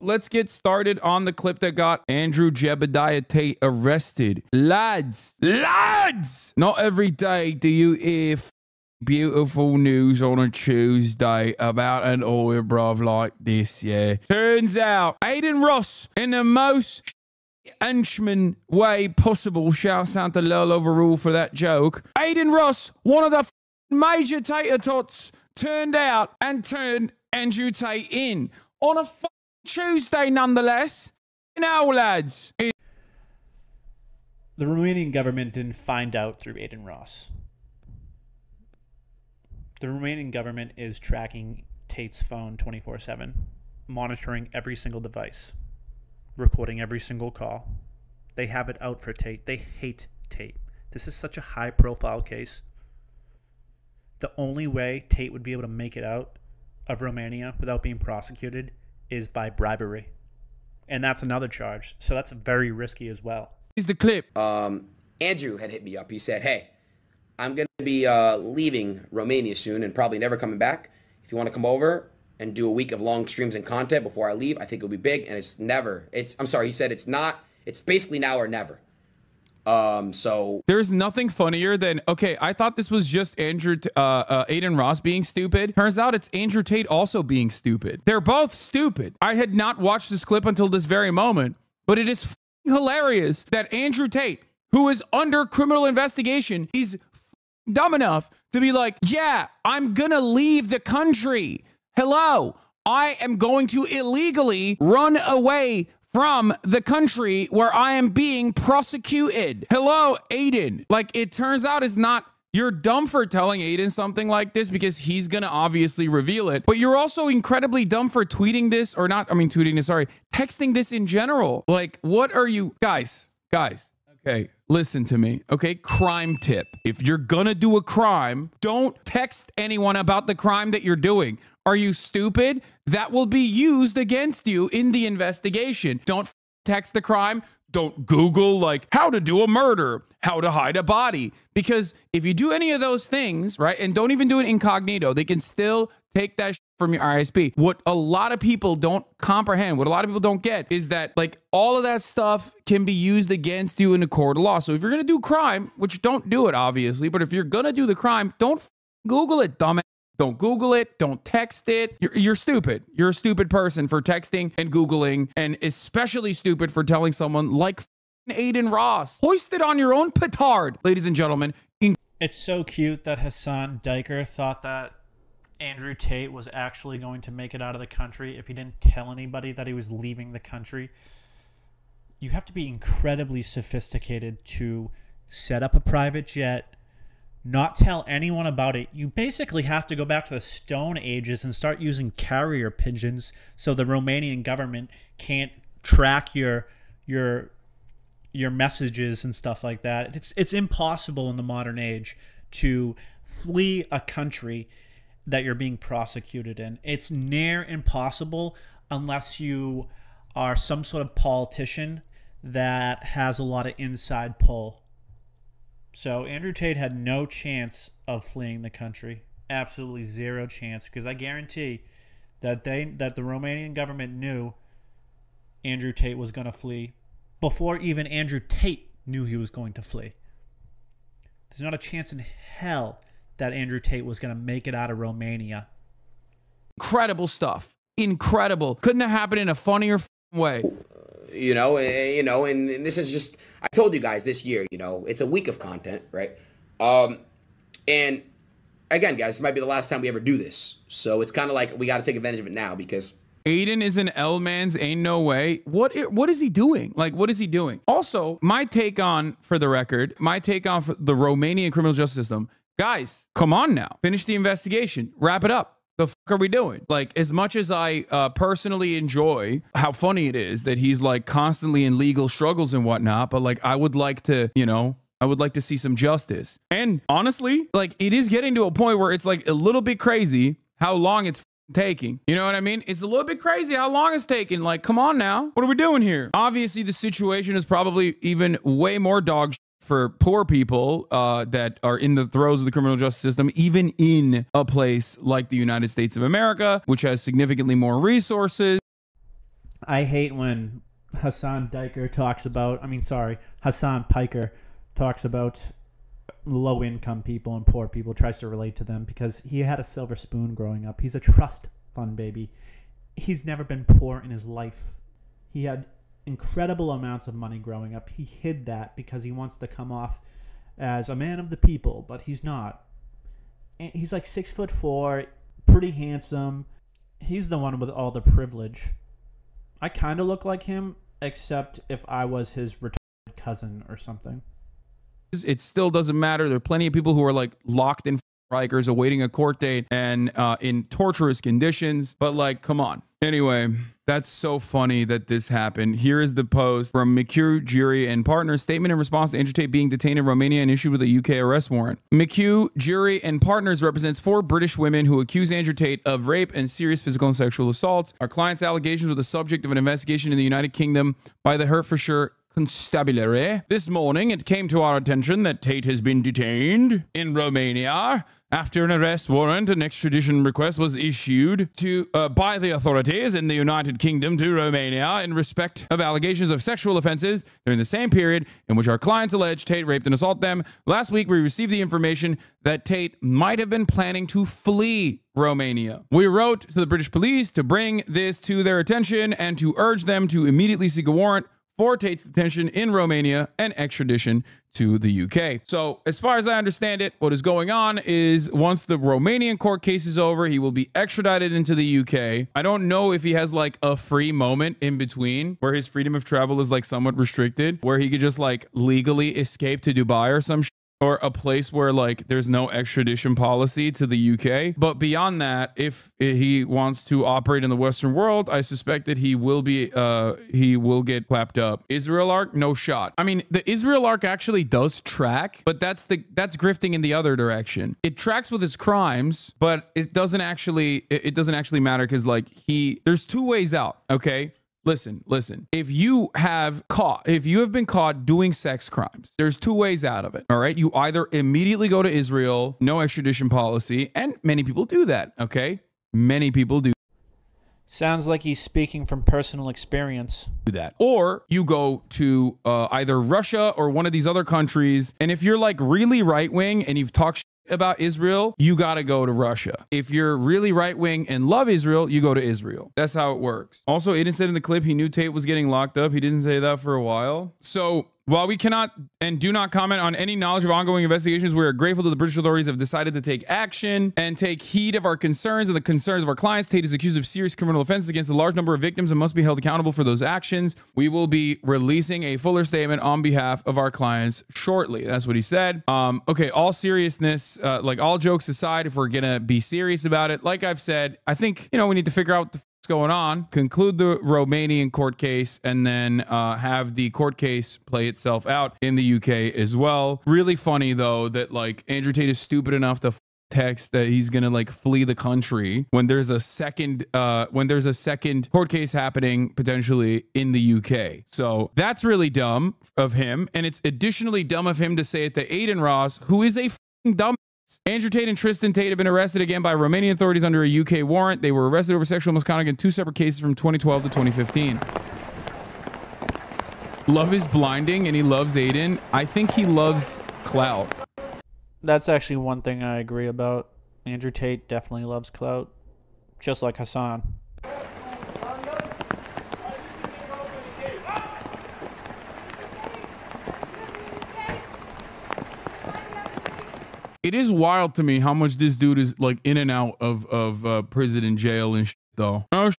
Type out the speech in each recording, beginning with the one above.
let's get started on the clip that got Andrew Jebediah Tate arrested. Lads, lads, not every day do you hear beautiful news on a Tuesday about an oil bruv like this, yeah. Turns out Adin Ross, in the most henchman way possible, shouts out to Lil Overrule for that joke. Adin Ross, one of the major tater tots, turned out and turned Andrew Tate in on a Tuesday, nonetheless. Now, lads. The Romanian government didn't find out through Adin Ross. The Romanian government is tracking Tate's phone 24 7, monitoring every single device, recording every single call. They have it out for Tate. They hate Tate. This is such a high profile case. The only way Tate would be able to make it out of Romania without being prosecuted is by bribery. And that's another charge. So that's very risky as well. Here's the clip. Um, Andrew had hit me up. He said, Hey, I'm going to be uh, leaving Romania soon and probably never coming back. If you want to come over and do a week of long streams and content before I leave, I think it'll be big. And it's never, it's, I'm sorry, he said it's not, it's basically now or never. Um, so there's nothing funnier than okay. I thought this was just Andrew, uh, uh, Adin Ross being stupid. Turns out it's Andrew Tate also being stupid. They're both stupid. I had not watched this clip until this very moment, but it is hilarious that Andrew Tate, who is under criminal investigation, is dumb enough to be like, yeah, I'm gonna leave the country. Hello, I am going to illegally run away from the country where I am being prosecuted. Hello, Adin. Like, it turns out it's not. You're dumb for telling Adin something like this because he's going to obviously reveal it. But you're also incredibly dumb for tweeting this or not. I mean, tweeting this, sorry, texting this in general. Like, what are you guys? Guys, okay, listen to me. Okay, crime tip. If you're gonna do a crime, don't text anyone about the crime that you're doing. Are you stupid? That will be used against you in the investigation. Don't text the crime. Don't Google like how to do a murder, how to hide a body. Because if you do any of those things, right, and don't even do it incognito, they can still take that from your ISP. What a lot of people don't comprehend, what a lot of people don't get is that like all of that stuff can be used against you in a court of law. So if you're going to do crime, which don't do it obviously, but if you're going to do the crime, don't Google it, dumbass. Don't Google it. Don't text it. You're, you're, stupid. You're a stupid person for texting and Googling, and especially stupid for telling someone like Adin Ross. Hoist it on your own petard, ladies and gentlemen. it's so cute that Hassan Diker thought that Andrew Tate was actually going to make it out of the country if he didn't tell anybody that he was leaving the country. You have to be incredibly sophisticated to set up a private jet not tell anyone about it, you basically have to go back to the Stone Ages and start using carrier pigeons so the Romanian government can't track your your your messages and stuff like that. It's it's impossible in the modern age to flee a country that you're being prosecuted in. It's near impossible unless you are some sort of politician that has a lot of inside pull so Andrew Tate had no chance of fleeing the country. Absolutely zero chance because I guarantee that they that the Romanian government knew Andrew Tate was going to flee before even Andrew Tate knew he was going to flee. There's not a chance in hell that Andrew Tate was going to make it out of Romania. Incredible stuff. Incredible. Couldn't have happened in a funnier way. You know, you know, and this is just I told you guys this year, you know, it's a week of content, right? Um, and again, guys, this might be the last time we ever do this. So it's kind of like we got to take advantage of it now because Adin is an L man's ain't no way. What what is he doing? Like what is he doing? Also, my take on for the record, my take on the Romanian criminal justice system. Guys, come on now. Finish the investigation. Wrap it up the fuck are we doing? Like, as much as I uh, personally enjoy how funny it is that he's like constantly in legal struggles and whatnot, but like, I would like to, you know, I would like to see some justice. And honestly, like, it is getting to a point where it's like a little bit crazy how long it's taking. You know what I mean? It's a little bit crazy how long it's taking. Like, come on now. What are we doing here? Obviously, the situation is probably even way more dog for poor people uh, that are in the throes of the criminal justice system, even in a place like the United States of America, which has significantly more resources. I hate when Hassan Diker talks about, I mean, sorry, Hassan Piker talks about low income people and poor people, tries to relate to them because he had a silver spoon growing up. He's a trust fund baby. He's never been poor in his life. He had incredible amounts of money growing up. He hid that because he wants to come off as a man of the people, but he's not. And he's like six foot four, pretty handsome. He's the one with all the privilege. I kind of look like him, except if I was his retired cousin or something. It still doesn't matter. There are plenty of people who are like locked in Rikers awaiting a court date and uh, in torturous conditions. But like, come on. Anyway, that's so funny that this happened. Here is the post from McCue, Jury, and Partners statement in response to Andrew Tate being detained in Romania and issued with a UK arrest warrant. McCue, Jury, and Partners represents four British women who accuse Andrew Tate of rape and serious physical and sexual assaults. Our client's allegations were the subject of an investigation in the United Kingdom by the Hertfordshire Constabulary. This morning, it came to our attention that Tate has been detained in Romania after an arrest warrant an extradition request was issued to uh, by the authorities in the United Kingdom to Romania in respect of allegations of sexual offenses during the same period in which our clients alleged Tate raped and assaulted them. Last week, we received the information that Tate might have been planning to flee Romania. We wrote to the British police to bring this to their attention and to urge them to immediately seek a warrant for Tate's detention in Romania and extradition to the UK. So, as far as I understand it, what is going on is once the Romanian court case is over, he will be extradited into the UK. I don't know if he has like a free moment in between where his freedom of travel is like somewhat restricted, where he could just like legally escape to Dubai or some or a place where like there's no extradition policy to the UK. But beyond that, if he wants to operate in the Western world, I suspect that he will be uh he will get clapped up. Israel arc, no shot. I mean, the Israel arc actually does track, but that's the that's grifting in the other direction. It tracks with his crimes, but it doesn't actually it, it doesn't actually matter because like he there's two ways out. Okay, Listen, listen. If you have caught, if you have been caught doing sex crimes, there's two ways out of it. All right. You either immediately go to Israel, no extradition policy, and many people do that. Okay. Many people do Sounds like he's speaking from personal experience. Do that. Or you go to uh, either Russia or one of these other countries. And if you're like really right wing and you've talked about Israel, you got to go to Russia. If you're really right wing and love Israel, you go to Israel. That's how it works. Also, Aiden said in the clip he knew Tate was getting locked up. He didn't say that for a while. So while we cannot and do not comment on any knowledge of ongoing investigations, we are grateful that the British authorities have decided to take action and take heed of our concerns and the concerns of our clients. Tate is accused of serious criminal offenses against a large number of victims and must be held accountable for those actions. We will be releasing a fuller statement on behalf of our clients shortly. That's what he said. Um, okay, all seriousness, uh, like all jokes aside, if we're gonna be serious about it, like I've said, I think you know we need to figure out the going on, conclude the Romanian court case, and then uh, have the court case play itself out in the UK as well. Really funny though that like Andrew Tate is stupid enough to text that he's gonna like flee the country when there's a second uh when there's a second court case happening potentially in the UK. So that's really dumb of him and it's additionally dumb of him to say it to Adin Ross who is a dumb Andrew Tate and Tristan Tate have been arrested again by Romanian authorities under a UK warrant. They were arrested over sexual misconduct in two separate cases from 2012 to 2015. Love is blinding and he loves Adin. I think he loves clout. That's actually one thing I agree about. Andrew Tate definitely loves clout, just like Hassan. It is wild to me how much this dude is like in and out of of uh, prison and jail and shit, though. Oh, shit.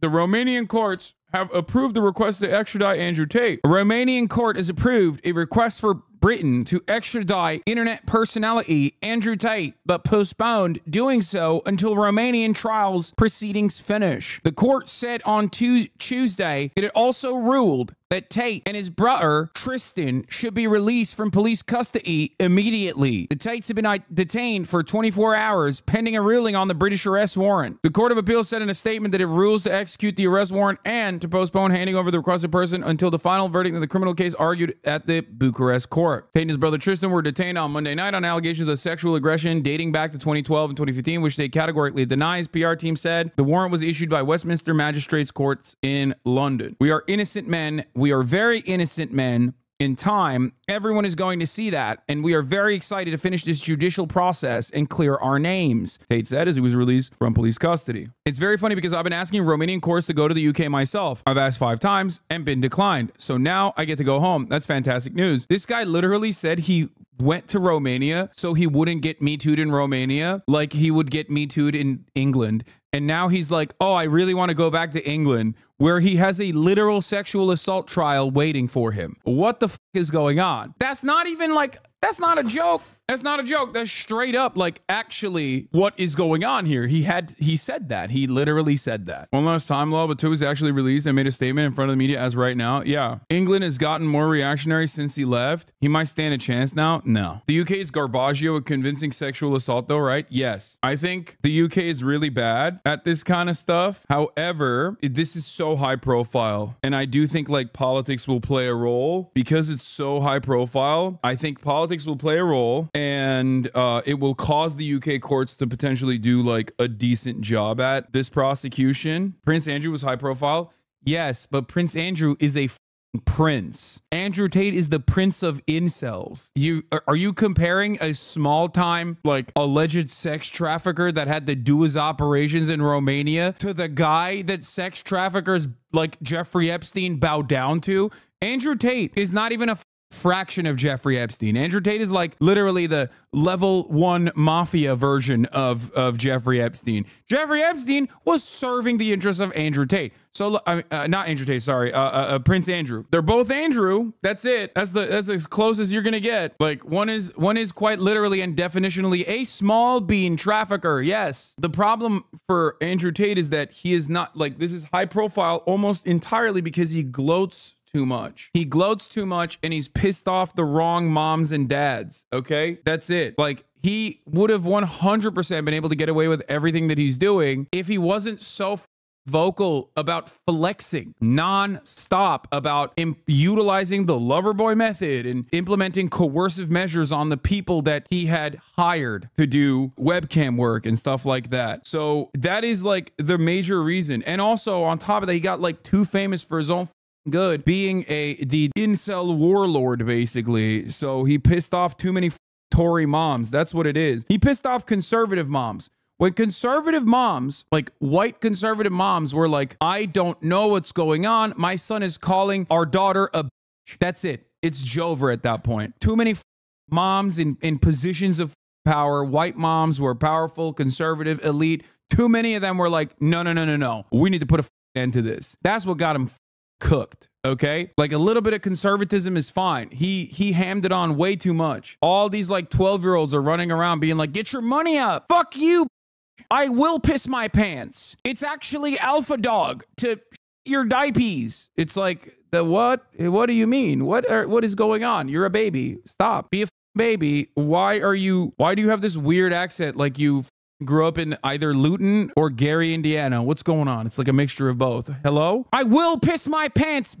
the Romanian courts have approved the request to extradite Andrew Tate. A Romanian court has approved a request for Britain to extradite internet personality Andrew Tate, but postponed doing so until Romanian trials proceedings finish. The court said on Tu- Tuesday it had also ruled that Tate and his brother Tristan should be released from police custody immediately. The Tates have been uh, detained for 24 hours pending a ruling on the British arrest warrant. The Court of Appeal said in a statement that it rules to execute the arrest warrant and to postpone handing over the requested person until the final verdict in the criminal case argued at the Bucharest court. Tate and his brother Tristan were detained on Monday night on allegations of sexual aggression dating back to 2012 and 2015, which they categorically denies. PR team said the warrant was issued by Westminster Magistrates Courts in London. We are innocent men. We are very innocent men in time, everyone is going to see that. And we are very excited to finish this judicial process and clear our names, Tate said as he was released from police custody. It's very funny because I've been asking Romanian courts to go to the UK myself. I've asked five times and been declined. So now I get to go home. That's fantastic news. This guy literally said he went to Romania so he wouldn't get me tooed in Romania like he would get me tooed in England. And now he's like, oh, I really want to go back to England where he has a literal sexual assault trial waiting for him. What the f- is going on? That's not even like, that's not a joke. That's not a joke. That's straight up like actually what is going on here. He had he said that. He literally said that. One last time, law, but two was actually released and made a statement in front of the media as right now. Yeah. England has gotten more reactionary since he left. He might stand a chance now. No. The UK is Garbaggio with convincing sexual assault though, right? Yes. I think the UK is really bad at this kind of stuff. However, this is so high profile. And I do think like politics will play a role because it's so high profile. I think politics will play a role and uh, it will cause the UK courts to potentially do like a decent job at this prosecution. Prince Andrew was high profile. Yes, but Prince Andrew is a prince. Andrew Tate is the prince of incels. You are you comparing a small time like alleged sex trafficker that had to do his operations in Romania to the guy that sex traffickers like Jeffrey Epstein bow down to? Andrew Tate is not even a fraction of Jeffrey Epstein. Andrew Tate is like literally the level one mafia version of, of Jeffrey Epstein. Jeffrey Epstein was serving the interests of Andrew Tate. So, uh, not Andrew Tate, sorry, uh, uh, uh, Prince Andrew. They're both Andrew. That's it. That's the that's as close as you're gonna get. Like one is one is quite literally and definitionally a small bean trafficker. Yes. The problem for Andrew Tate is that he is not like this is high profile almost entirely because he gloats too much. He gloats too much and he's pissed off the wrong moms and dads. Okay. That's it. Like, he would have 100% been able to get away with everything that he's doing if he wasn't so vocal about flexing non-stop about utilizing the lover boy method and implementing coercive measures on the people that he had hired to do webcam work and stuff like that so that is like the major reason and also on top of that he got like too famous for his own good. Being a the incel warlord basically. So he pissed off too many tory moms. That's what it is. He pissed off conservative moms. When conservative moms like white conservative moms were like i don't know what's going on. My son is calling our daughter a bitch. that's it. It's jover at that point. Too many moms in in positions of power. White moms were powerful conservative elite. Too many of them were like no no no no no. We need to put a end to this. That's what got him cooked okay? Like a little bit of conservatism is fine. He he hammed it on way too much. All these like 12 year olds are running around being like get your money up. Fuck you i will piss my pants. It's actually alpha dog to your diapers. It's like the what? What do you mean? What are, what is going on? You're a baby. Stop. Be a baby. Why are you why do you have this weird accent like you grew up in either Luton or Gary, Indiana. What's going on? It's like a mixture of both. Hello? I will piss my pants.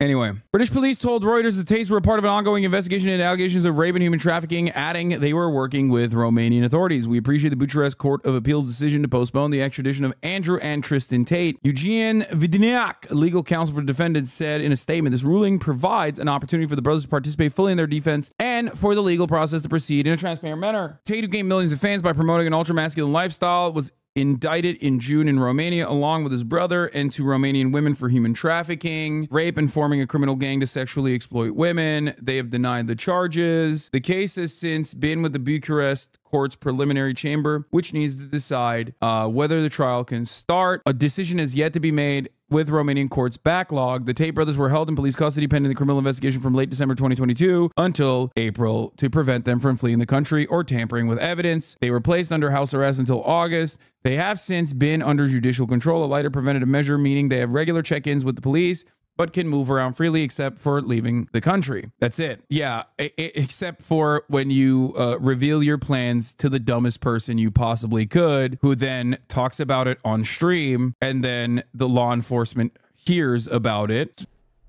Anyway, British police told Reuters the Tates were part of an ongoing investigation into allegations of rape and human trafficking, adding they were working with Romanian authorities. We appreciate the Bucharest Court of Appeal's decision to postpone the extradition of Andrew and Tristan Tate. Eugen Vidineac, legal counsel for defendants, said in a statement this ruling provides an opportunity for the brothers to participate fully in their defense and for the legal process to proceed in a transparent manner. Tate, who gained millions of fans by promoting an ultra masculine lifestyle, was indicted in June in Romania along with his brother and two Romanian women for human trafficking, rape, and forming a criminal gang to sexually exploit women. They have denied the charges. The case has since been with the Bucharest court's preliminary chamber, which needs to decide uh, whether the trial can start. A decision is yet to be made with Romanian courts backlog. The Tate brothers were held in police custody pending the criminal investigation from late December 2022 until April to prevent them from fleeing the country or tampering with evidence. They were placed under house arrest until August. They have since been under judicial control, a lighter preventative measure, meaning they have regular check ins with the police but can move around freely except for leaving the country. That's it. Yeah, except for when you uh, reveal your plans to the dumbest person you possibly could, who then talks about it on stream, and then the law enforcement hears about it.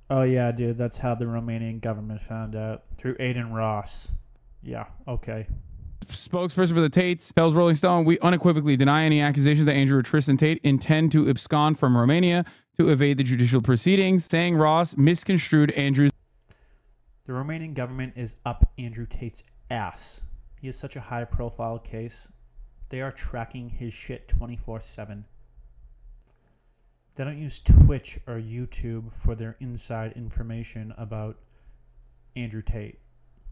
Oh yeah, dude, that's how the Romanian government found out through Adin Ross. Yeah, okay. Spokesperson for the Tates tells Rolling Stone, "We unequivocally deny any accusations that Andrew or Tristan Tate intend to abscond from Romania to evade the judicial proceedings." Saying Ross misconstrued Andrew's The Romanian government is up Andrew Tate's ass. He is such a high profile case. They are tracking his shit 24 7. They don't use Twitch or YouTube for their inside information about Andrew Tate.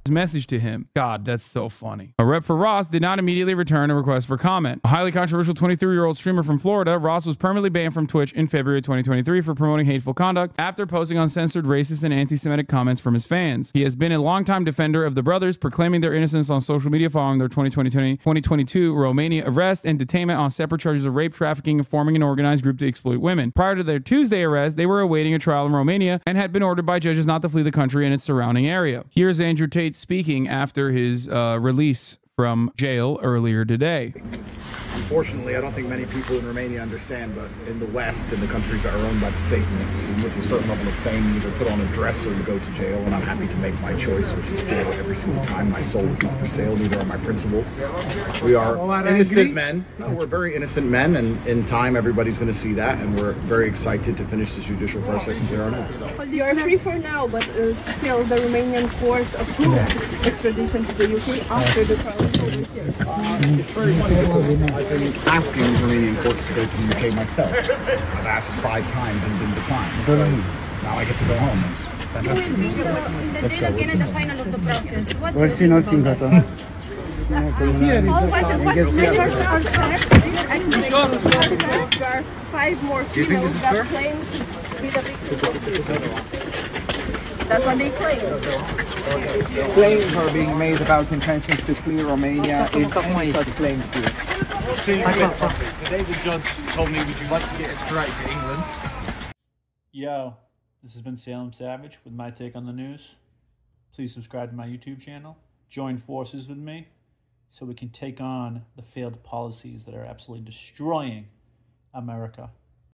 Message to him. God, that's so funny. A rep for Ross did not immediately return a request for comment. A highly controversial 23 year old streamer from Florida, Ross was permanently banned from Twitch in February 2023 for promoting hateful conduct after posting uncensored racist and anti Semitic comments from his fans. He has been a longtime defender of the brothers, proclaiming their innocence on social media following their 2020 2022 Romania arrest and detainment on separate charges of rape, trafficking, and forming an organized group to exploit women. Prior to their Tuesday arrest, they were awaiting a trial in Romania and had been ordered by judges not to flee the country and its surrounding area. Here's Andrew Tate speaking after his uh, release from jail earlier today. Unfortunately, I don't think many people in Romania understand, but in the West, in the countries that are owned by the Satanists, you reach a certain level of fame, you either put on a dress or you go to jail, and I'm happy to make my choice, which is jail every single time. My soul is not for sale, neither are my principles. We are innocent men. No, we're very innocent men, and in time, everybody's going to see that, and we're very excited to finish this judicial process and clear our names. You are free for now, but uh, still the Romanian court approved extradition to the UK after the trial is over here. It's very wonderful. I've been asking Romanian courts to go to the UK myself. I've asked five times and been declined, so now I get to go home. It's fantastic will be in the Let's jail go. again at the final of the process. What We'll see be nothing the happen. All what, what measures are correct? I can make There are five more females this is that claim to be the victims. That's what they claim. Claims are being made about intentions to flee Romania if any such claims do. Today the judge told me, would you like to get extradited to England? Yo, this has been Salem Savage with my take on the news. Please subscribe to my YouTube channel. Join forces with me so we can take on the failed policies that are absolutely destroying America.